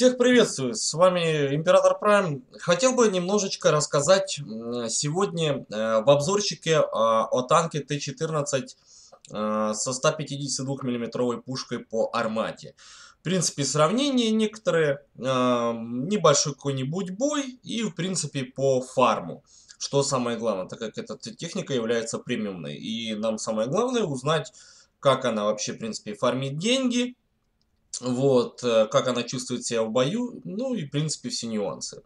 Всех приветствую, с вами Император Прайм. Хотел бы немножечко рассказать сегодня э, в обзорчике э, о танке Т-14 э, со 152 миллиметровой пушкой по армате. В принципе, сравнения некоторые, небольшой какой-нибудь бой и, в принципе, по фарму. Что самое главное, так как эта техника является премиумной. И нам самое главное узнать, как она вообще, в принципе, фармит деньги, вот, э, как она чувствует себя в бою, ну и, в принципе, все нюансы.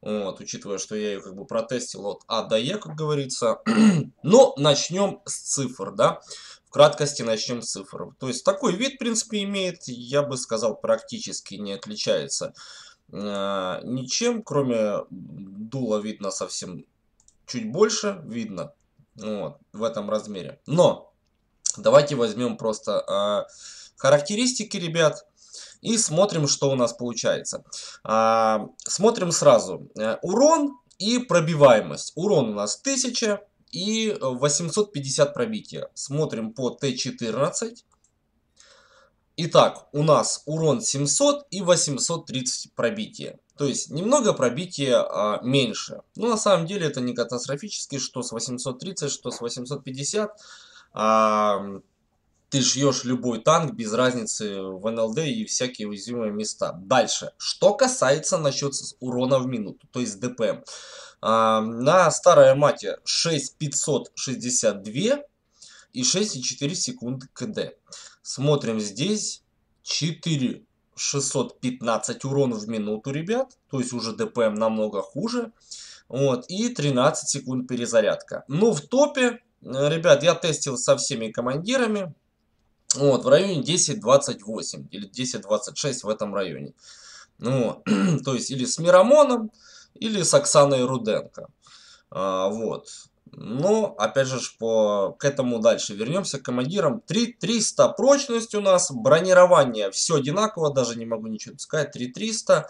Вот, учитывая, что я ее как бы протестил от А до Я, как говорится. Но начнем с цифр, да. В краткости начнем с цифр. То есть такой вид, в принципе, имеет, я бы сказал, практически не отличается э, ничем, кроме дула видно совсем чуть больше, видно вот, в этом размере. Но давайте возьмем просто э, характеристики, ребят. И смотрим, что у нас получается. А, смотрим сразу. Э, урон и пробиваемость. Урон у нас 1000 и 850 пробития. Смотрим по Т14. Итак, у нас урон 700 и 830 пробития. То есть немного пробития а, меньше. Но на самом деле это не катастрофически, что с 830, что с 850. А, ты шьешь любой танк без разницы в НЛД и всякие уязвимые места. Дальше. Что касается насчет урона в минуту, то есть ДПМ. А, на старой мате 6562 и 6,4 секунды КД. Смотрим здесь 4615 урона в минуту, ребят. То есть уже ДПМ намного хуже. Вот, и 13 секунд перезарядка. Ну, в топе, ребят, я тестил со всеми командирами. Вот, в районе 10.28 или 10.26 в этом районе. Ну, то есть или с Мирамоном, или с Оксаной Руденко. А, вот. Но, опять же, по, к этому дальше вернемся. К командирам 3, 300 прочность у нас, бронирование все одинаково, даже не могу ничего сказать, 3300.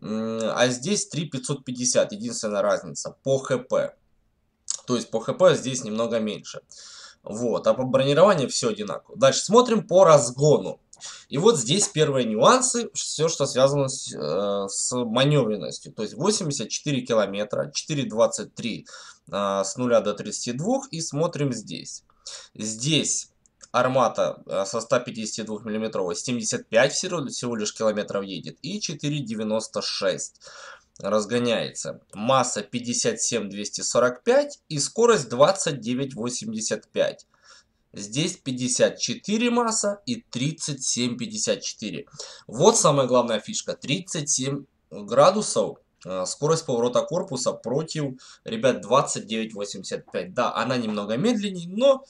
А здесь 3550, единственная разница по ХП. То есть по ХП здесь немного меньше. Вот, а по бронированию все одинаково. Дальше смотрим по разгону. И вот здесь первые нюансы, все, что связано с, э, с маневренностью. То есть 84 километра, 4,23 э, с 0 до 32. И смотрим здесь. Здесь армата э, со 152 миллиметровой 75 всего, всего лишь километров едет. И 4,96 разгоняется. Масса 57245 и скорость 2985. Здесь 54 масса и 3754. Вот самая главная фишка. 37 градусов э, скорость поворота корпуса против, ребят, 29.85. Да, она немного медленнее, но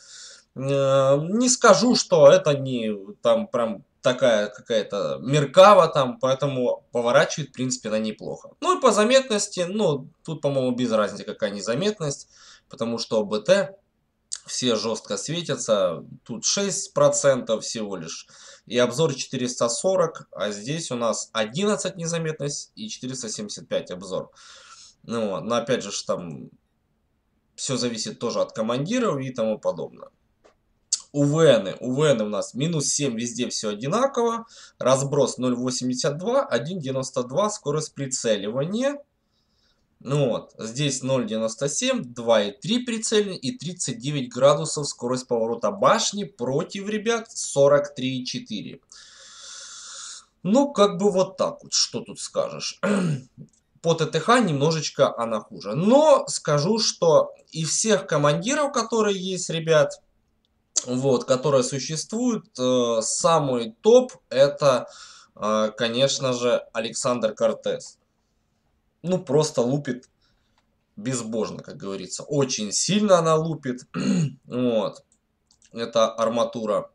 э, не скажу, что это не там прям такая какая-то меркава там, поэтому поворачивает, в принципе, она неплохо. Ну и по заметности, ну, тут, по-моему, без разницы, какая незаметность, потому что БТ все жестко светятся, тут 6% всего лишь, и обзор 440, а здесь у нас 11 незаметность и 475 обзор. Ну, но опять же, там все зависит тоже от командиров и тому подобное. УВН. УВН у нас минус 7, везде все одинаково. Разброс 0.82, 1.92, скорость прицеливания. Ну вот, здесь 0.97, 2.3 прицельный и 39 градусов скорость поворота башни против, ребят, 43.4. Ну, как бы вот так вот, что тут скажешь. По ТТХ немножечко она хуже. Но скажу, что и всех командиров, которые есть, ребят, вот, которая существует. Э, самый топ это, э, конечно же, Александр Кортес. Ну, просто лупит безбожно, как говорится. Очень сильно она лупит. вот. Это арматура.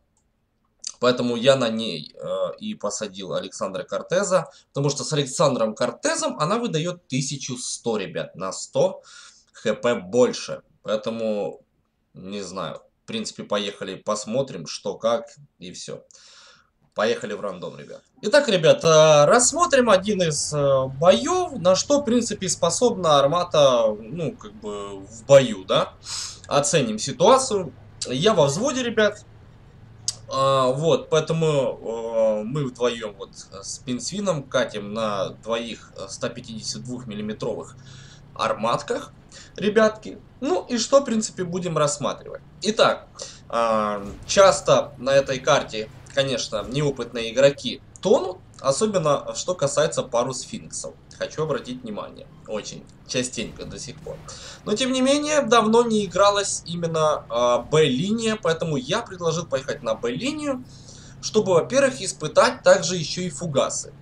Поэтому я на ней э, и посадил Александра Кортеза. Потому что с Александром Кортезом она выдает 1100, ребят. На 100 хп больше. Поэтому, не знаю, принципе, поехали, посмотрим, что, как и все. Поехали в рандом, ребят. Итак, ребят, э, рассмотрим один из э, боев, на что, в принципе, способна армата, ну, как бы, в бою, да. Оценим ситуацию. Я во взводе, ребят. А, вот, поэтому э, мы вдвоем вот с Пинсвином катим на двоих 152 миллиметровых арматках, ребятки. Ну и что, в принципе, будем рассматривать. Итак, э, часто на этой карте, конечно, неопытные игроки тонут, особенно что касается пару сфинксов хочу обратить внимание. Очень частенько до сих пор. Но тем не менее, давно не игралась именно э, Б-линия, поэтому я предложил поехать на Б-линию, чтобы, во-первых, испытать также еще и фугасы.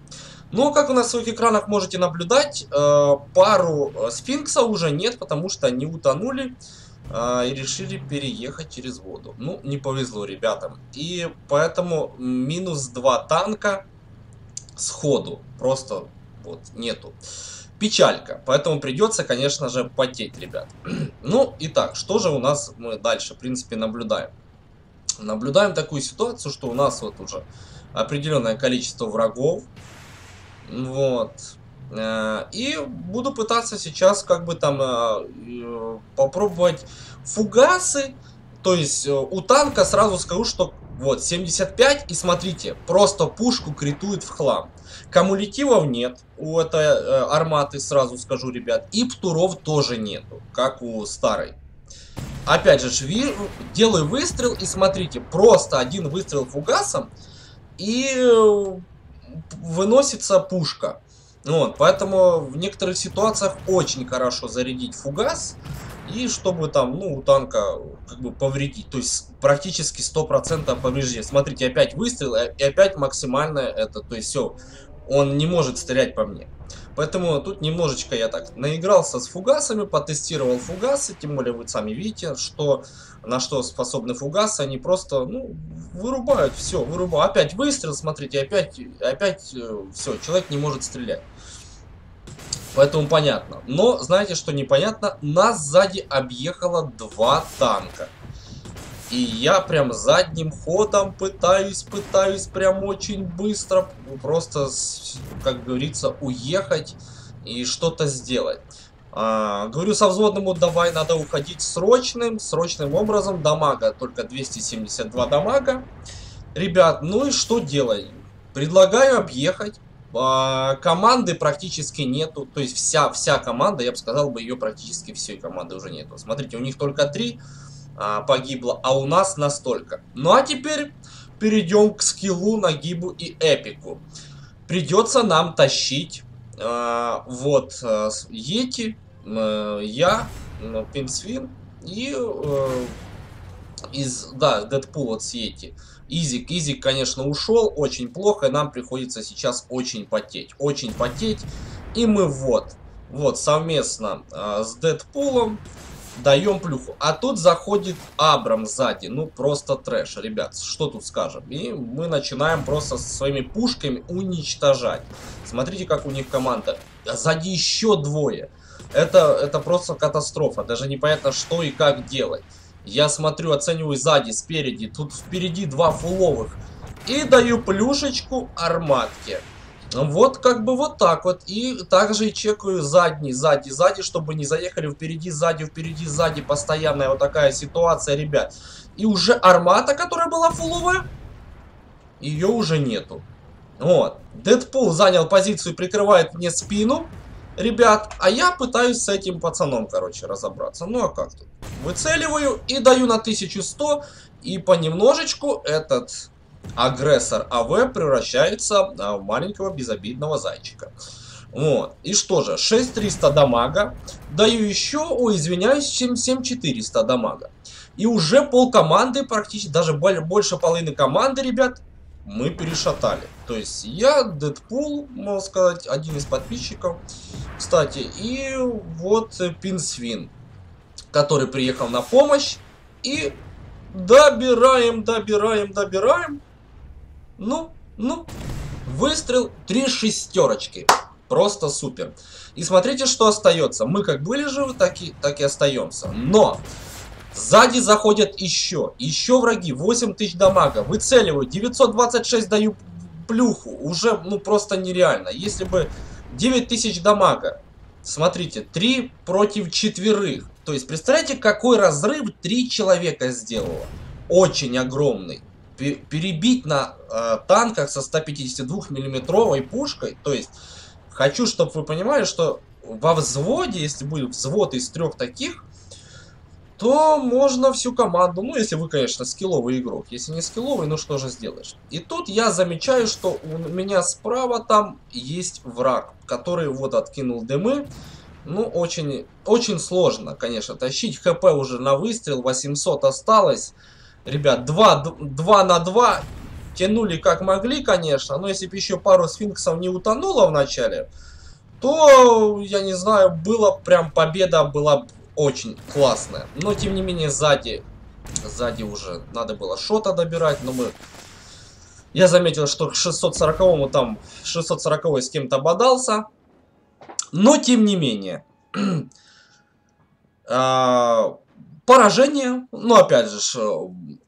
Но, как вы на своих экранах можете наблюдать, э, пару сфинксов уже нет, потому что они утонули э, и решили переехать через воду. Ну, не повезло ребятам. И поэтому минус 2 танка сходу. Просто вот, нету. Печалька, поэтому придется, конечно же, потеть, ребят. ну, итак, что же у нас мы дальше, в принципе, наблюдаем? Наблюдаем такую ситуацию, что у нас вот уже определенное количество врагов. Вот. Э, и буду пытаться сейчас как бы там э, э, попробовать фугасы. То есть у танка сразу скажу, что вот 75 и смотрите, просто пушку критует в хлам. Кумулятивов нет у этой арматы, сразу скажу, ребят. И птуров тоже нету, как у старой. Опять же, ви, делаю выстрел и смотрите, просто один выстрел фугасом и выносится пушка. Вот, поэтому в некоторых ситуациях очень хорошо зарядить фугас и чтобы там, ну, у танка как бы повредить. То есть практически 100% повреждения. Смотрите, опять выстрел и опять максимальное это. То есть все, он не может стрелять по мне. Поэтому тут немножечко я так наигрался с фугасами, потестировал фугасы, тем более вы сами видите, что на что способны фугасы, они просто, ну, вырубают, все, вырубают. Опять выстрел, смотрите, опять, опять, э, все, человек не может стрелять. Поэтому понятно. Но, знаете, что непонятно? Нас сзади объехало два танка. И я прям задним ходом пытаюсь, пытаюсь прям очень быстро, просто, как говорится, уехать и что-то сделать. А, говорю со взводному, давай, надо уходить срочным, срочным образом. Дамага, только 272 дамага. Ребят, ну и что делать? Предлагаю объехать. А, команды практически нету. То есть вся, вся команда, я бы сказал, бы ее практически всей команды уже нету. Смотрите, у них только три а, погибло, а у нас настолько. Ну а теперь перейдем к скиллу, нагибу и эпику. Придется нам тащить а, вот а, Йети, а, я, Пимсвин и а, из, да, Дэдпул с Йети. Изик, Изик, конечно, ушел очень плохо, и нам приходится сейчас очень потеть. Очень потеть. И мы вот, вот совместно э, с Дэдпулом даем плюху. А тут заходит Абрам сзади. Ну, просто трэш, ребят. Что тут скажем? И мы начинаем просто со своими пушками уничтожать. Смотрите, как у них команда. Сзади еще двое. Это, это просто катастрофа. Даже непонятно, что и как делать. Я смотрю, оцениваю сзади, спереди. Тут впереди два фуловых. И даю плюшечку арматке. Вот как бы вот так вот. И также и чекаю задний, сзади, сзади, чтобы не заехали впереди, сзади, впереди, сзади. Постоянная вот такая ситуация, ребят. И уже армата, которая была фуловая, ее уже нету. Вот. Дэдпул занял позицию, прикрывает мне спину. Ребят, а я пытаюсь с этим пацаном, короче, разобраться. Ну а как тут? Выцеливаю и даю на 1100. И понемножечку этот агрессор АВ превращается а, в маленького безобидного зайчика. Вот. И что же, 6300 дамага. Даю еще, ой, извиняюсь, 7400 дамага. И уже пол команды, практически, даже больше половины команды, ребят, мы перешатали. То есть я, Дэдпул, можно сказать, один из подписчиков, кстати, и вот Пинсвин, который приехал на помощь. И добираем, добираем, добираем. Ну, ну, выстрел, три шестерочки. Просто супер. И смотрите, что остается. Мы как были живы, так и, так и остаемся. Но сзади заходят еще. Еще враги. 8000 дамага. Выцеливаю. 926 даю плюху. Уже, ну, просто нереально. Если бы 9000 дамага. Смотрите, 3 против четверых. То есть, представляете, какой разрыв 3 человека сделало. Очень огромный. Перебить на э, танках со 152 миллиметровой пушкой. То есть, хочу, чтобы вы понимали, что во взводе, если будет взвод из трех таких, то можно всю команду, ну если вы, конечно, скилловый игрок. Если не скилловый, ну что же сделаешь. И тут я замечаю, что у меня справа там есть враг, который вот откинул дымы. Ну, очень, очень сложно, конечно, тащить. ХП уже на выстрел, 800 осталось. Ребят, 2, 2 на 2 тянули как могли, конечно. Но если бы еще пару сфинксов не утонуло в начале, то, я не знаю, было прям победа была очень классная. Но, тем не менее, сзади, сзади уже надо было шота добирать, но мы... Я заметил, что к 640-му там, 640 с кем-то бодался. Но, тем не менее, а, поражение, ну, опять же,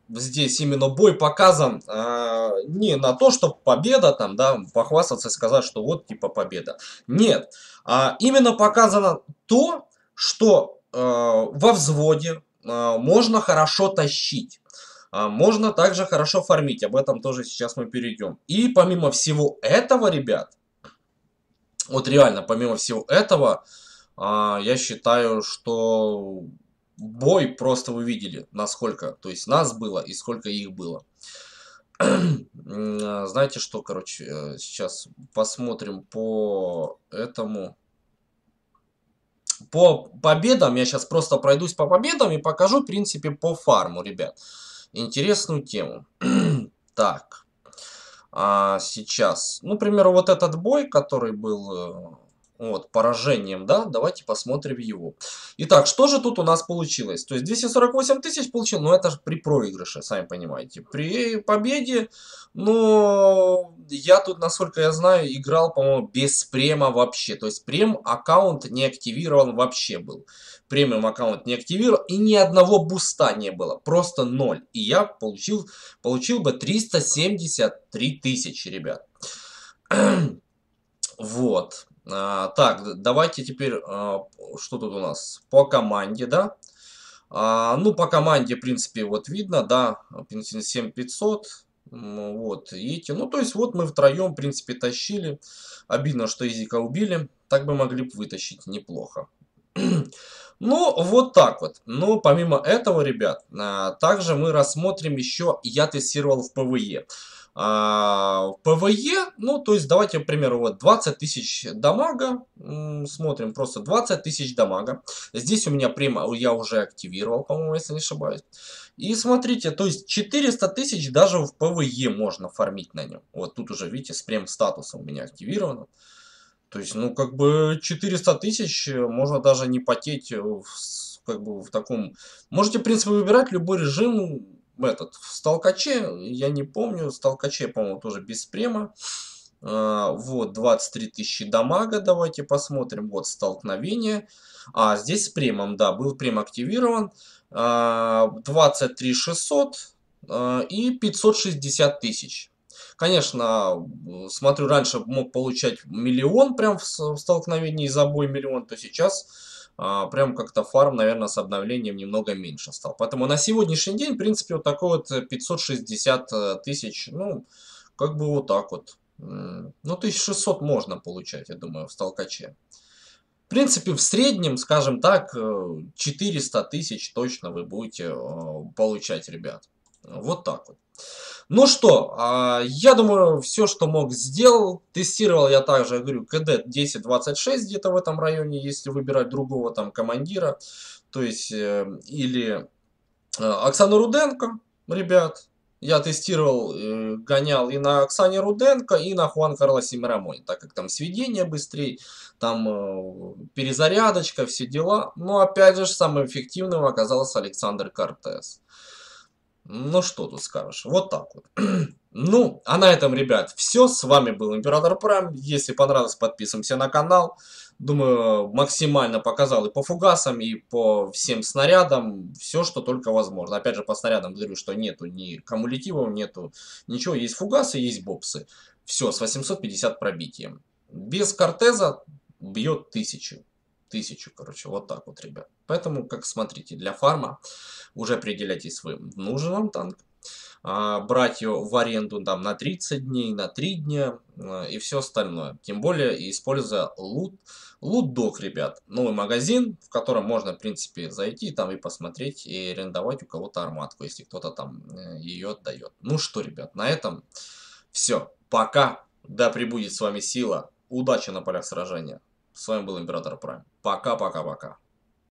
здесь именно бой показан э, не на то, что победа там, да, похвастаться и сказать, что вот типа победа. Нет, а именно показано то, что э, во взводе э, можно хорошо тащить. Можно также хорошо фармить, об этом тоже сейчас мы перейдем. И помимо всего этого, ребят, вот реально, помимо всего этого, я считаю, что бой просто вы видели, насколько, то есть нас было и сколько их было. Знаете что, короче, э, сейчас посмотрим по этому. По победам, я сейчас просто пройдусь по победам и покажу, в принципе, по фарму, ребят. Интересную тему. так, а сейчас, ну, к примеру, вот этот бой, который был э, вот, поражением, да, давайте посмотрим его. Итак, что же тут у нас получилось? То есть 248 тысяч получил, но это же при проигрыше, сами понимаете. При победе, но я тут, насколько я знаю, играл, по-моему, без према вообще. То есть прем аккаунт не активирован вообще был. Премиум аккаунт не активирован и ни одного буста не было, просто ноль. И я получил, получил бы 373 тысячи, ребят. вот. А, так, давайте теперь, а, что тут у нас? По команде, да? А, ну, по команде, в принципе, вот видно, да, 7500. Вот, эти, ну, то есть, вот мы втроем, в принципе, тащили. Обидно, что Изика убили. Так бы могли бы вытащить неплохо. Ну, вот так вот. Но помимо этого, ребят, также мы рассмотрим еще, я тестировал в PvE. А, PvE, ну, то есть, давайте, к примеру, вот 20 тысяч дамага, смотрим, просто 20 тысяч дамага. Здесь у меня прямо, я уже активировал, по-моему, если не ошибаюсь. И смотрите, то есть 400 тысяч даже в PvE можно фармить на нем. Вот тут уже, видите, с прем статусом у меня активировано. То есть, ну, как бы 400 тысяч можно даже не потеть в, как бы в таком... Можете, в принципе, выбирать любой режим, этот, в столкаче, я не помню, в столкаче, по-моему, тоже без према. А, вот, 23 тысячи дамага, давайте посмотрим. Вот, столкновение. А, здесь с премом, да, был прем активирован. А, 23 600 а, и 560 тысяч. Конечно, смотрю, раньше мог получать миллион прям в столкновении за бой миллион, то сейчас прям как-то фарм, наверное, с обновлением немного меньше стал. Поэтому на сегодняшний день, в принципе, вот такой вот 560 э, тысяч, ну, как бы вот так вот. Ну, 1600 можно получать, я думаю, в столкаче. В принципе, в среднем, скажем так, 400 э, тысяч точно вы будете э, получать, ребят. Вот так вот. Ну что, а, я думаю, все, что мог, сделал. Тестировал я также, я говорю, КД 1026 где-то в этом районе, если выбирать другого там командира. То есть, э, или э, Оксана Руденко, ребят. Я тестировал, э, гонял и на Оксане Руденко, и на Хуан Карлосе Мирамоне, так как там сведение быстрее, там перезарядочка, все дела. Но опять же, самым эффективным оказался Александр Кортес. Ну что тут скажешь, вот так вот. ну, а на этом, ребят, все. С вами был Император Прайм. Если понравилось, подписываемся на канал. Думаю, максимально показал и по фугасам, и по всем снарядам. Все, что только возможно. Опять же, по снарядам говорю, что нету ни кумулятивов, нету ничего. Есть фугасы, есть бопсы. Все, с 850 пробитием. Без кортеза бьет тысячу тысячу, короче, вот так вот, ребят. Поэтому, как смотрите, для фарма уже определяйтесь вы, нужен вам танк а, брать ее в аренду там на 30 дней, на 3 дня а, и все остальное. Тем более, используя лут, лут ребят. Новый магазин, в котором можно, в принципе, зайти там и посмотреть и арендовать у кого-то арматку, если кто-то там э, ее отдает. Ну что, ребят, на этом все. Пока. Да пребудет с вами сила. Удачи на полях сражения. С вами был Император Прайм. Пока-пока-пока.